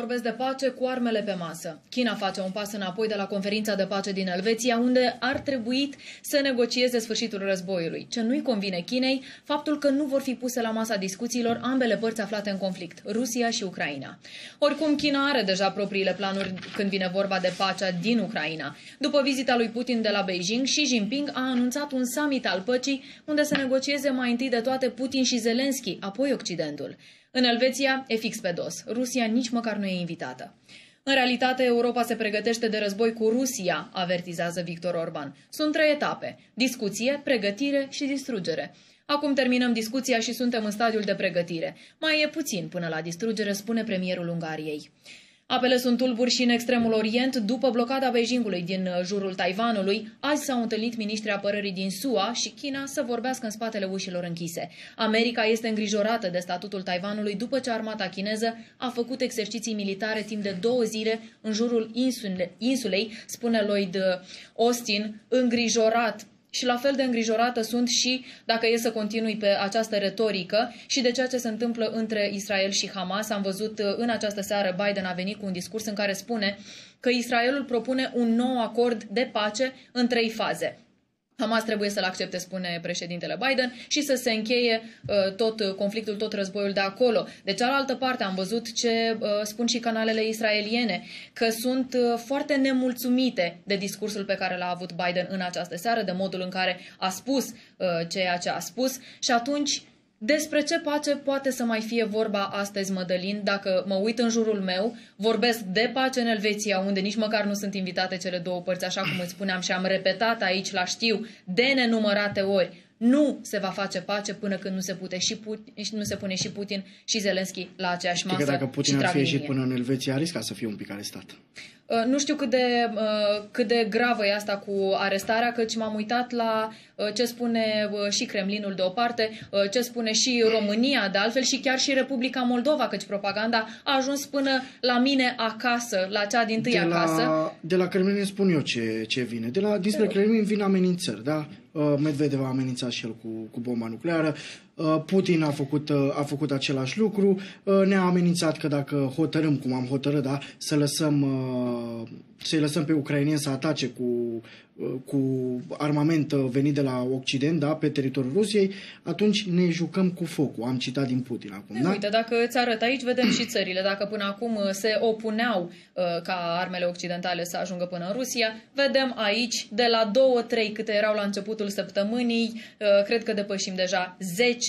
Vorbesc de pace cu armele pe masă. China face un pas înapoi de la conferința de pace din Elveția, unde ar trebui să negocieze sfârșitul războiului. Ce nu-i convine Chinei, faptul că nu vor fi puse la masa discuțiilor ambele părți aflate în conflict, Rusia și Ucraina. Oricum, China are deja propriile planuri când vine vorba de pacea din Ucraina. După vizita lui Putin de la Beijing, Xi Jinping a anunțat un summit al păcii, unde să negocieze mai întâi de toate Putin și Zelensky, apoi Occidentul. În Elveția e fix pe dos. Rusia nici măcar nu e invitată. În realitate, Europa se pregătește de război cu Rusia, avertizează Victor Orban. Sunt trei etape. Discuție, pregătire și distrugere. Acum terminăm discuția și suntem în stadiul de pregătire. Mai e puțin până la distrugere, spune premierul Ungariei. Apele sunt tulburi și în extremul orient după blocada Beijingului din uh, jurul Taiwanului. Azi s-au întâlnit ministrii apărării din SUA și China să vorbească în spatele ușilor închise. America este îngrijorată de statutul Taiwanului după ce armata chineză a făcut exerciții militare timp de două zile în jurul insulei, spune Lloyd uh, Austin, îngrijorat și la fel de îngrijorată sunt și, dacă e să continui pe această retorică, și de ceea ce se întâmplă între Israel și Hamas. Am văzut uh, în această seară, Biden a venit cu un discurs în care spune că Israelul propune un nou acord de pace în trei faze. Hamas trebuie să-l accepte, spune președintele Biden, și să se încheie uh, tot conflictul, tot războiul de acolo. De cealaltă parte am văzut ce uh, spun și canalele israeliene, că sunt uh, foarte nemulțumite de discursul pe care l-a avut Biden în această seară, de modul în care a spus uh, ceea ce a spus și atunci despre ce pace poate să mai fie vorba astăzi, Mădălin, dacă mă uit în jurul meu, vorbesc de pace în Elveția, unde nici măcar nu sunt invitate cele două părți, așa cum îți spuneam și am repetat aici la știu de nenumărate ori. Nu se va face pace până când nu se, pute și Putin, nu se pune și Putin și Zelensky la aceeași masă. Că dacă Putin ar fi ieșit până în Elveția, risca să fie un pic arestat. Uh, nu știu cât de, uh, cât de gravă e asta cu arestarea, căci m-am uitat la uh, ce spune și Kremlinul de o parte, ce spune și România de altfel și chiar și Republica Moldova, căci propaganda a ajuns până la mine acasă, la cea din tâi de acasă. La, de la Kremlin spun eu ce, ce vine. De la, dinspre Kremlin vin amenințări, da? Medvedev a amenințat și el cu, cu bomba nucleară. Putin a făcut, a făcut același lucru. Ne-a amenințat că dacă hotărâm, cum am hotărât, da, să lăsăm să-i lăsăm pe ucrainieni să atace cu, cu armament venit de la Occident, da, pe teritoriul Rusiei, atunci ne jucăm cu focul. Am citat din Putin acum. Da? Uite, dacă îți arăt aici, vedem și țările. Dacă până acum se opuneau uh, ca armele occidentale să ajungă până în Rusia, vedem aici, de la 2-3 câte erau la începutul săptămânii, uh, cred că depășim deja 10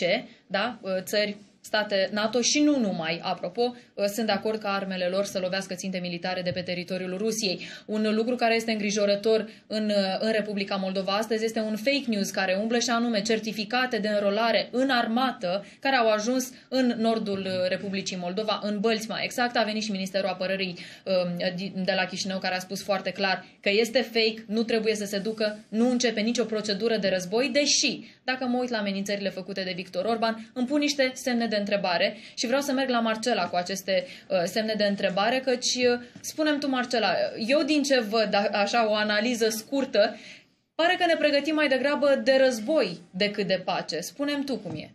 da, uh, țări state NATO și nu numai, apropo, ă, sunt de acord ca armele lor să lovească ținte militare de pe teritoriul Rusiei. Un lucru care este îngrijorător în, ă, în Republica Moldova astăzi este un fake news care umblă și anume certificate de înrolare în armată care au ajuns în nordul ă, Republicii Moldova, în Bălți mai exact. A venit și Ministerul Apărării de la Chișinău care a spus foarte clar că este fake, nu trebuie să se ducă, nu începe nicio procedură de război, deși, dacă mă uit la amenințările făcute de Victor Orban, îmi pun niște semne de de întrebare și vreau să merg la Marcela cu aceste uh, semne de întrebare, căci uh, spunem tu, Marcela, eu din ce văd așa o analiză scurtă, pare că ne pregătim mai degrabă de război decât de pace. Spunem tu cum e.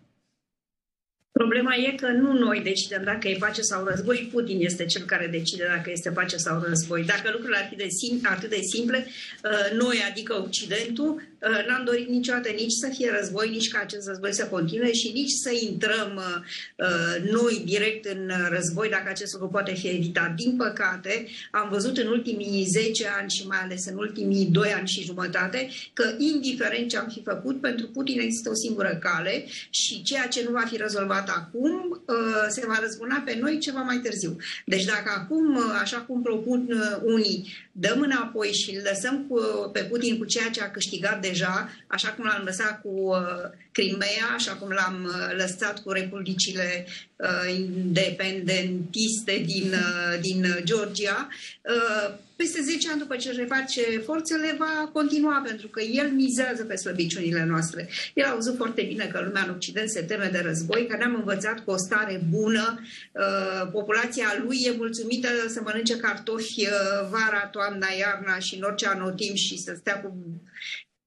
Problema e că nu noi decidem dacă e pace sau război, Putin este cel care decide dacă este pace sau război. Dacă lucrurile ar fi de sim- atât de simple, uh, noi, adică Occidentul, Uh, n-am dorit niciodată nici să fie război, nici ca acest război să continue și nici să intrăm uh, uh, noi direct în război dacă acest lucru poate fi evitat. Din păcate, am văzut în ultimii 10 ani și mai ales în ultimii 2 ani și jumătate că indiferent ce am fi făcut, pentru Putin există o singură cale și ceea ce nu va fi rezolvat acum se va răzbuna pe noi ceva mai târziu. Deci dacă acum, așa cum propun unii, dăm înapoi și îl lăsăm cu, pe Putin cu ceea ce a câștigat deja, așa cum l-am lăsat cu uh, Crimea, așa cum l-am uh, lăsat cu republicile uh, independentiste din, uh, din Georgia, uh, peste 10 ani după ce reface forțele, va continua, pentru că el mizează pe slăbiciunile noastre. El a văzut foarte bine că lumea în Occident se teme de război, că ne-am învățat cu o stare bună, uh, populația lui e mulțumită să mănânce cartofi uh, vara, toamna, iarna și în orice anotimp și să stea cu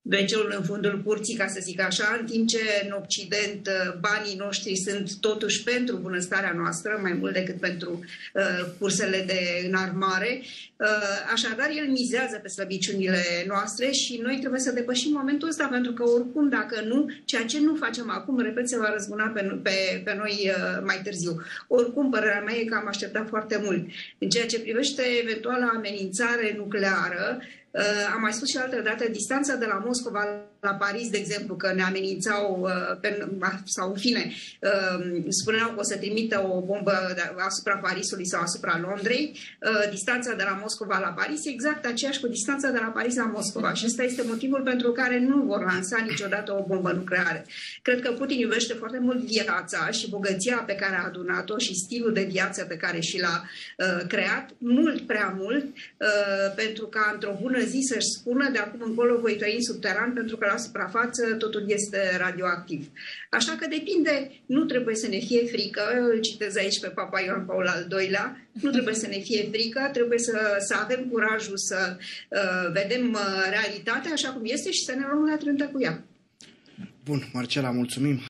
wc în fundul curții, ca să zic așa, în timp ce în Occident uh, banii noștri sunt totuși pentru bunăstarea noastră, mai mult decât pentru uh, cursele de înarmare. Uh, așadar, el mizează pe slăbiciunile noastre și noi trebuie să depășim momentul ăsta, pentru că oricum, dacă nu, ceea ce nu facem acum, repet, se va răzbuna pe, pe, pe noi uh, mai târziu. Oricum, părerea mea e că am așteptat foarte mult. În ceea ce privește eventuala amenințare nucleară, uh, am mai spus și altă dată, distanța de la Moscova la Paris, de exemplu, că ne amenințau, uh, pe, sau în fine, uh, spuneau că o să trimită o bombă asupra Parisului sau asupra Londrei, uh, distanța de la Moscova la Paris e exact aceeași cu distanța de la Paris la Moscova și ăsta este motivul pentru care nu vor lansa niciodată o bombă nucleară. Cred că Putin iubește foarte mult viața și bogăția pe care a adunat-o și stilul de viață pe care și l-a uh, creat, mult prea mult, uh, pentru ca într-o bună zi să-și spună de acum încolo voi trăi subteran pentru că la suprafață totul este radioactiv. Așa că depinde, nu trebuie să ne fie frică, îl citez aici pe Papa Ioan Paul al II-lea, nu trebuie să ne fie frică, trebuie să, să avem curajul să uh, vedem uh, realitatea așa cum este și să ne luăm la trântă cu ea. Bun, Marcela, mulțumim.